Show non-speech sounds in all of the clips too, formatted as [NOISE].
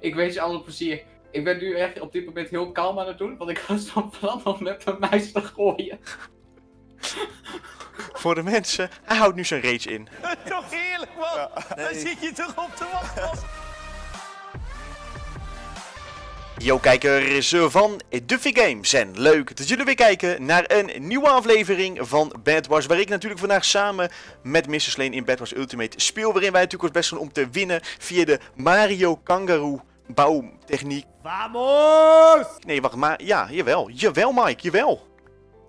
ik wens je alle plezier. Ik ben nu echt op dit moment heel kalm aan het doen, want ik was van plan om met mijn muis te gooien. Voor de mensen, hij houdt nu zijn rage in. [LAUGHS] Toch heerlijk, man. Daar zit je toch op te wachten. Yo kijkers van Duffy Games en leuk dat jullie weer kijken naar een nieuwe aflevering van Bad Wars. Waar ik natuurlijk vandaag samen met Mr. Slane in Bad Wars Ultimate speel. Waarin wij natuurlijk ons best doen om te winnen via de Mario Kangaroo bouwtechniek. Vamos! Nee wacht maar, ja jawel, jawel Mike, jawel.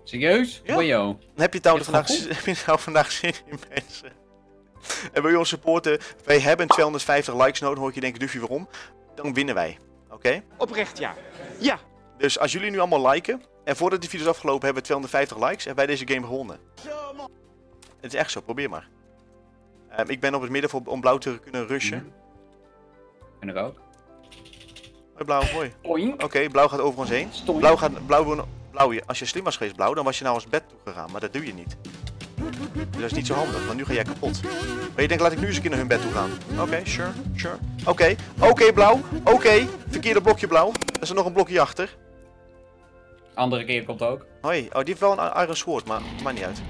Serieus? Ja. Heb je het nou vandaag, heb je [LAUGHS] nou vandaag zin in mensen. En wil je ons supporten? Wij hebben 250 likes nodig, hoor je denken Duffy waarom? Dan winnen wij, oké? Oprecht, ja. Ja. Dus als jullie nu allemaal liken, en voordat die video is afgelopen hebben we 250 likes, hebben wij deze game gewonnen. Het is echt zo, probeer maar. Ehm, ik ben op het midden voor, om blauw te kunnen rushen. En er ook. Hoi blauw. Oink. Oké, blauw gaat over ons heen. Blauw gaat, blauw, wil- blauw, als je slim was geweest blauw, dan was je nou als bed toe gegaan, maar dat doe je niet. Dus dat is niet zo handig, want nu ga jij kapot. Maar je denkt, laat ik nu eens een keer naar hun bed toe gaan. Oké, sure, sure. Oké, oké blauw, oké. Verkeerde blokje blauw. Er is er nog een blokje achter. Andere keer komt ook. Hoi, oh die heeft wel een iron sword, maar maakt niet uit.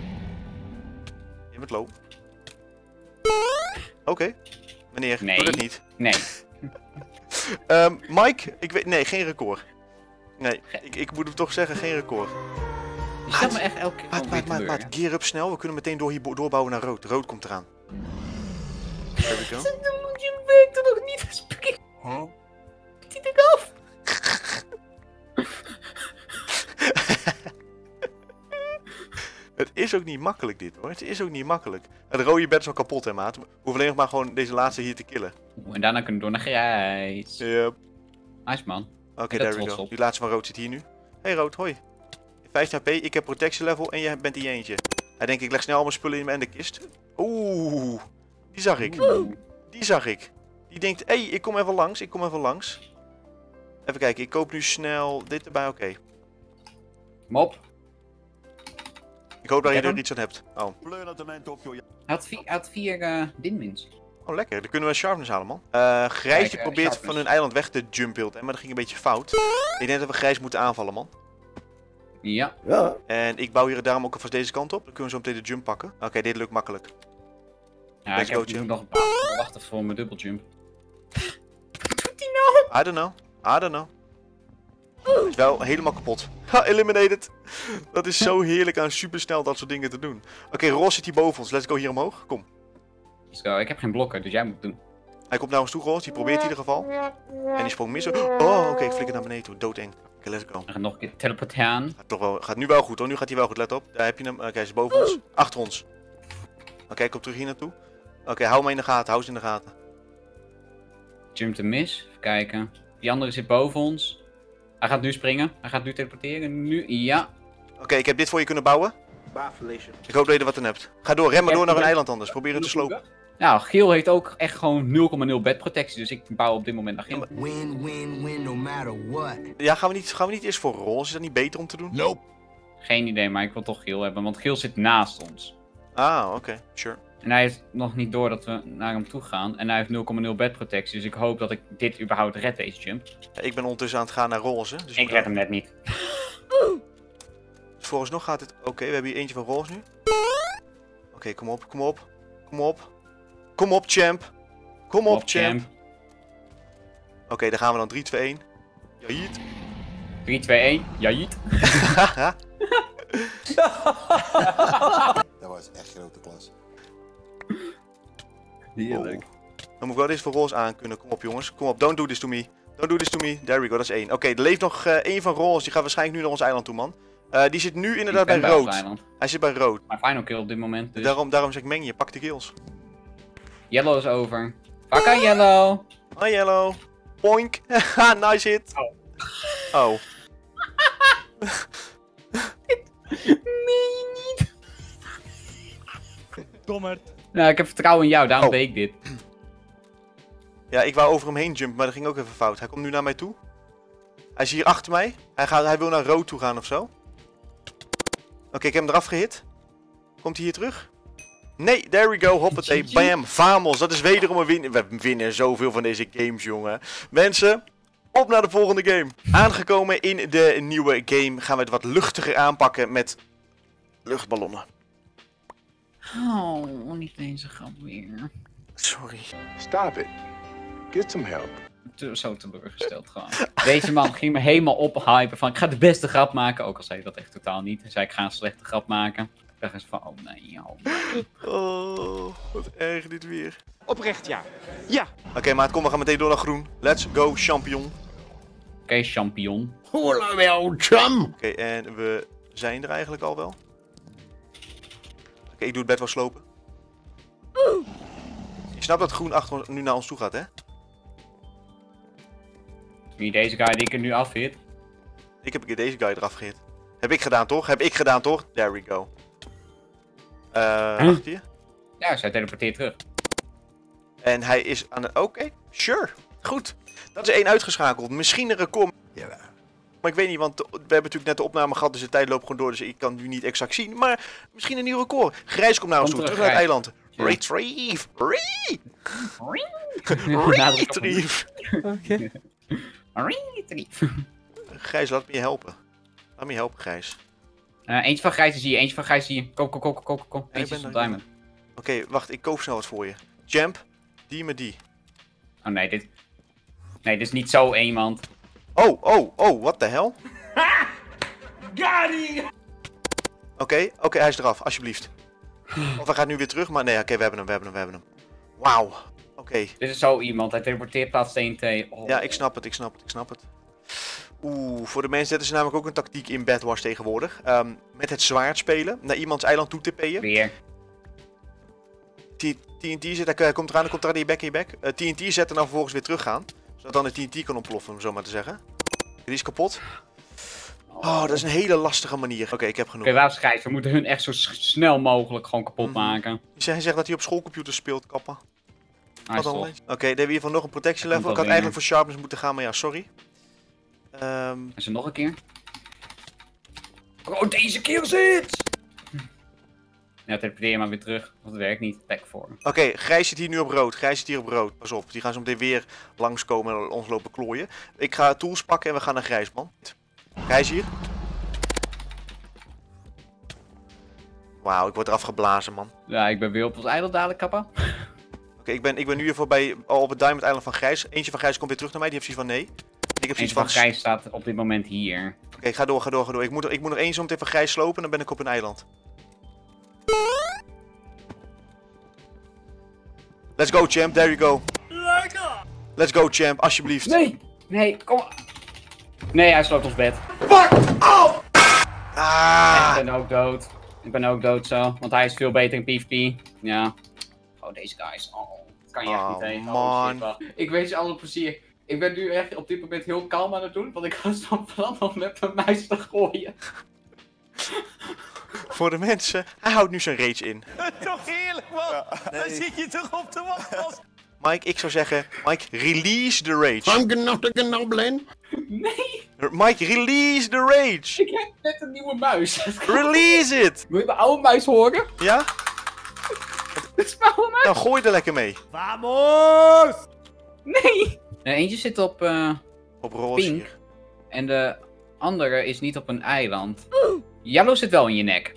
Je bent low. Oké. Meneer, Nee. doe dat niet. Nee. [LAUGHS] Ehm, Mike, ik weet, nee, geen record. Nee, ik, ik moet hem toch zeggen, geen record. Je stelt me echt elke keer Maat, maat, maat, maat, gear up snel. We kunnen meteen door hier bo- doorbouwen naar rood. Rood komt eraan. There we go. [LAUGHS] Je werkt er nog niet eens Huh? Die ding af. Het is ook niet makkelijk dit hoor. Het is ook niet makkelijk. Het rode bed is al kapot hè maat. We hoeven alleen nog maar gewoon deze laatste hier te killen. Oeh, En daarna kunnen we door naar grijs. Yep. Nice man. Oké, there we go. op. Die laatste van rood zit hier nu. Hey rood, hoi. 15 HP, ik heb protection level en jij bent die eentje. Hij denkt ik leg snel al mijn spullen in mijn kist. Oeh, die zag ik. Oeh. Die zag ik. Die denkt, hé, hey, ik kom even langs, ik kom even langs. Even kijken, ik koop nu snel dit erbij, oké. Mop. Ik hoop dat je er iets aan hebt. Oh. Hij had vier, hij had vier eh, dinmins. oh, lekker. Dan kunnen we een sharpness halen, man. Eh Grijs Kijk, die eh, probeert sharpness. van hun eiland weg te jumpen, maar dat ging een beetje fout. Ik denk dat we Grijs moeten aanvallen, man. Ja. En ik bouw hier daarom ook alvast deze kant op. Dan kunnen we zo meteen de jump pakken. Oké, dit lukt makkelijk. Ja, Let's ik go, heb nog een paar wachten voor mijn dubbeljump. I don't know. I don't know. Helemaal kapot. Ha, eliminated. Dat is zo heerlijk aan supersnel dat soort dingen te doen. Oké, Ross zit hier boven ons. Let's go hier omhoog. Kom. Let's go. Ik heb geen blokken, dus jij moet het doen. Hij komt naar ons toe, Ross. Die probeert in ieder geval. En die sprong mis. Oh, oké. ik flikker naar beneden toe. Doodeng. Oké, let's go. Nog een keer teleporteren. Gaat, toch wel, gaat nu wel goed hoor. Nu gaat hij wel goed. Let op. Daar heb je hem. Oké, hij is boven ons. Achter ons. Oké, ik kom terug hier naartoe. Oké, hou me in de gaten. Hou ze in de gaten. Jump te mis. Even kijken. Die andere zit boven ons. Hij gaat nu springen. Hij gaat nu teleporteren. Nu, ja. Oké, ik heb dit voor je kunnen bouwen. Ik hoop dat je er wat aan hebt. Ga door. Ren maar door naar een eiland anders. Probeer het te slopen. Nou, Geel heeft ook echt gewoon 0,0 bedprotectie. Dus ik bouw op dit moment naar Geel. Win, win, win, no matter what. Ja, gaan we niet, gaan we niet eerst voor Ross? Is dat niet beter om te doen? Nope. Geen idee, maar ik wil toch Geel hebben. Want Geel zit naast ons. Ah, oké. Sure. En hij heeft nog niet door dat we naar hem toe gaan. En hij heeft 0,0 bedprotectie. Dus ik hoop dat ik dit überhaupt red, deze jump. Ja, ik ben ondertussen aan het gaan naar Roze. Dus Ik red hem net niet. Dus vooralsnog gaat het... Oké, we hebben hier eentje van Roze nu. Oké, kom op, kom op. Kom op. Kom op, champ. Kom op, Op, champ. Oké, daar gaan we dan 3, 2, 1. Jahiet. 3, 2, 1. Jajiet. Haha. [LAUGHS] Dat was echt grote klas. Heerlijk. Dan moet ik wel deze voor Roze aan kunnen. Kom op, jongens. Kom op, don't do this to me. Don't do this to me. There we go, dat is één. Oké, er leeft nog eh, één van Roze. Die gaat waarschijnlijk nu naar ons eiland toe, man. Eh, die zit nu inderdaad bij rood. Hij zit bij rood. Mijn final kill op dit moment. Dus Daarom, daarom zeg ik meng je. Pak de kills. Yellow is over. Pakka Yellow. Hi, Yellow. Haha, [LAUGHS] nice hit. Oh. Oh. [LAUGHS] [LAUGHS] Nee, niet. Dommerd. Nou, ik heb vertrouwen in jou, daarom Oh. deed ik dit. [CLEARS THROAT] Ja, ik wou over hem heen jumpen, maar dat ging ook even fout. Hij komt nu naar mij toe. Hij is hier achter mij. Hij, gaat, hij wil naar rood toe gaan of zo. Oké, ik heb hem eraf gehit. Komt hij hier terug? Nee, there we go. Hoppatee. Bam. Vamos. Dat is wederom een win. We winnen zoveel van deze games, jongen. Mensen, op naar de volgende game. Aangekomen in de nieuwe game gaan we het wat luchtiger aanpakken met luchtballonnen. Oh, niet deze grap weer. Sorry. Stop it. Get some help. Te- Zo teleurgesteld gewoon. [LAUGHS] Deze man ging me helemaal ophypen van ik ga de beste grap maken. Ook al zei hij dat echt totaal niet. Hij zei ik ga een slechte grap maken. Ik dacht eens van, oh nee, oh nee. Oh, wat erg dit weer. Oprecht ja. Ja. Oké, maat, kom, we gaan meteen door naar groen. Let's go, champion. Oké, champignon. Hola, old chum. Oké, en we zijn er eigenlijk al wel. Oké, ik doe het bed wel slopen. Je snapt dat groen achter ons, nu naar ons toe gaat, hè? Wie deze guy die ik er nu afhit. Ik heb een keer deze guy eraf gehit. Heb ik gedaan, toch? Heb ik gedaan, toch? There we go. Eh, Huh? achter je. Ja, zij teleporteert terug. En hij is aan het... Oké, sure. Goed. Dat is één uitgeschakeld. Misschien een record. Ja. Maar ik weet niet, want we hebben natuurlijk net de opname gehad, dus de tijd loopt gewoon door, dus ik kan nu niet exact zien. Maar misschien een nieuw record. Grijs komt naar ons toe, terug naar het eiland. Ja. Retrieve! Re- Nadruk op- Retrieve! Retrieve. Grijs, laat me je helpen. Laat me je helpen, Grijs. Eh, eentje van Gijs zie je, eentje van Gijs zie je. Kom, kom, kom, kom, kom, Eentje ben is op ik diamond. Oké, wacht, ik koop snel wat voor je. Champ, die met die. Oh nee, dit... Nee, dit is niet zo iemand. Oh, oh, oh, what the hell? [LAUGHS] Oké, oké, hij is eraf, alsjeblieft. Of hij gaat nu weer terug, maar nee, oké, we hebben hem, we hebben hem, we hebben hem. Wauw. Oké, Dit is zo iemand. Hij teleporteert plaats TNT. Oh. ja, ik snap het, ik snap het, ik snap het. Oeh, voor de mensen zetten ze namelijk ook een tactiek in Bad Wars tegenwoordig. Ehm, met het zwaard spelen, naar iemands eiland toe tippen. Weer. T- TNT zetten, hij komt eraan, dan komt eraan in je bek, in je bek. Eh, TNT zetten en dan vervolgens weer teruggaan. Zodat dan de TNT kan ontploffen, om zo maar te zeggen. Die is kapot. Oh, dat is een hele lastige manier. Oké, ik heb genoeg. Oké, waar is Gijs? We moeten hun echt zo snel mogelijk gewoon kapot Mhm. maken. Hij zegt dat hij op schoolcomputers speelt, kappa. Hij Wat is dan? Oké, hebben we geval nog een protection level. Ik had eigenlijk voor sharpness moeten gaan, maar ja, sorry. Ehm, Is er nog een keer? Oh, deze keer zit! Teleporteer je maar weer terug. Want het werkt niet. Back voor. Oké, Grijs zit hier nu op rood. Grijs zit hier op rood. Pas op, die gaan zo meteen weer langskomen en ons lopen klooien. Ik ga tools pakken en we gaan naar Grijs, man. Grijs hier. Wauw, ik word eraf geblazen, man. Ja, ik ben weer op ons eiland dadelijk, kappa. Oké, ik, ben, ik ben nu even bij, al op het Diamond Island van Grijs. Eentje van Grijs komt weer terug naar mij, die heeft zoiets van nee. Ik heb zoiets van van... Gijs staat op dit moment hier. Oké, ga door, ga door, ga door. Ik moet, er- ik moet nog één zo meteen van Grijs slopen en dan ben ik op een eiland. Let's go, champ. There you go. Let's go, champ. Alsjeblieft. Nee! Nee, kom Nee, hij sloopt ons bed. Ah! Ik ben ook dood. Ik ben ook dood zo, want hij is veel beter in PvP. Ja. Oh, deze guys. Oh, dat kan je echt Oh, niet tegen. man. Oh, shit, wacht. Ik wens je alle plezier. Ik ben nu echt op dit moment heel kalm aan het doen, want ik was van plan om met mijn muis te gooien. Voor de mensen, hij houdt nu zijn rage in. [LAUGHS] Toch heerlijk, man. Daar zit je toch op te wachten. Mike, ik zou zeggen, Mike, release the rage. I'm te knobbelen. Nee, Mike, release the rage. ik heb net een nieuwe muis. [LAUGHS] Release it. Wil je mijn oude muis horen? Ja? Dit is mijn oude muis. Nou, gooi er lekker mee. Nee. Eh, eentje zit op eh, Op roze Pink. hier. en de andere is niet op een eiland. Yellow zit wel in je nek.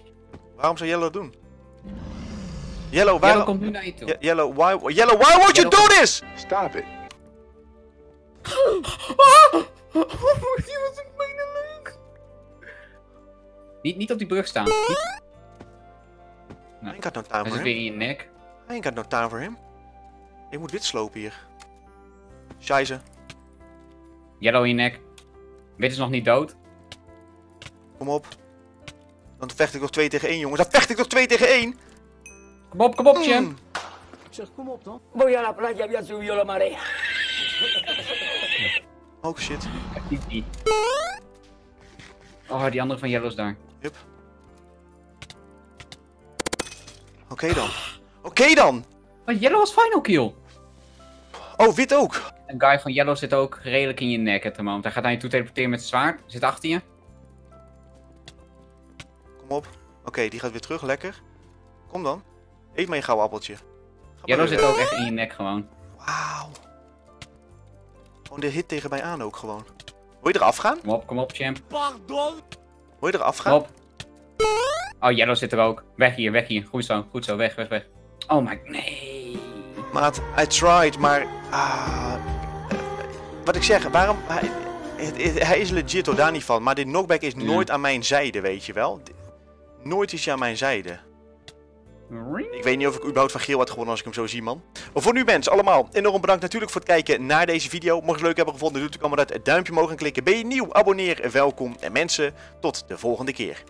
Waarom zou Yellow dat doen? Yellow, Yellow waarom... komt nu naar je toe. Ye- Yellow, why, Yellow, why would you do Yellow- this? Stop it. [LAUGHS] Die was ik bijna leuk. Niet, niet op die brug staan. Niet- I ain't got no time Hij for zit him. weer in je nek. I ain't got no time for him. Ik moet wit slopen hier. Scheisse. Yellow in je nek. Wit is nog niet dood. Kom op. Dan vecht ik nog 2 tegen 1, jongens. Dan vecht ik nog 2 tegen 1. Kom op, kom op, champ. Mm. Voy a la playa, había subido la marea. Oh shit. Oh, die andere van Yellow is daar. Hup. Oké dan. Oké dan. Maar Yellow was final kill. Oh, wit ook. Een guy van Yellow zit ook redelijk in je nek at the moment. Hij gaat naar je toe teleporteren met zijn zwaard. Zit achter je. Kom op. Oké, die gaat weer terug. Lekker. Kom dan. Eet maar je gouden appeltje. Weer. zit ook echt in je nek gewoon. Wauw. Gewoon de hit tegen mij aan ook gewoon. Wil je eraf gaan? Kom op, kom op, champ. Pardon? Wil je eraf Kom gaan? op. Oh, Yellow zit er ook. Weg hier, weg hier. Goed zo, goed zo. Weg, weg, weg. Oh my... Nee. Maat, I tried, maar... Ah, wat ik zeg, waarom... Hij, hij is legit hoor, daar niet van. Maar dit knockback is Ja. nooit aan mijn zijde, weet je wel. Nooit is hij aan mijn zijde. Ik weet niet of ik überhaupt van geel had gewonnen als ik hem zo zie, man. Maar voor nu mensen, allemaal enorm bedankt natuurlijk voor het kijken naar deze video. Mocht je het leuk hebben gevonden, doe natuurlijk allemaal dat duimpje mogen klikken. Ben je nieuw, abonneer, welkom. En mensen, tot de volgende keer.